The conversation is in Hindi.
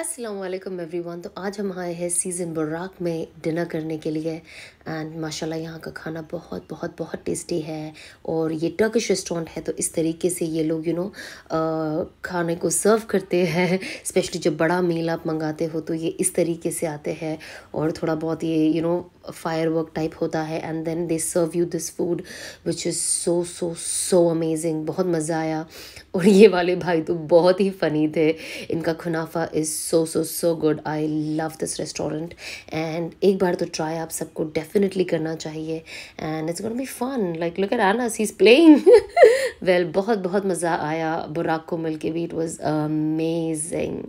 अस्सलाम वालेकुम एवरीवन तो आज हम आए हैं सीज़न बुर्राक में डिनर करने के लिए। एंड माशाल्लाह, यहाँ का खाना बहुत बहुत बहुत टेस्टी है। और ये टर्किश रेस्टोरेंट है तो इस तरीके से ये लोग यू नो खाने को सर्व करते हैं। स्पेशली जब बड़ा मील आप मंगाते हो तो ये इस तरीके से आते हैं। और थोड़ा बहुत ये you know fire work type होता है। And then they serve you this food which is so so so amazing बहुत मज़ा आया। और ये वाले भाई तो बहुत ही फ़नी थे। इनका खुनाफा is so so so good I love this restaurant and एक बार तो ट्राई आप सबको डेफिनेटली करना चाहिए। And it's gotta fun like look at Ana she is playing well बहुत बहुत मज़ा आया बुराक को मिल के भी. It was amazing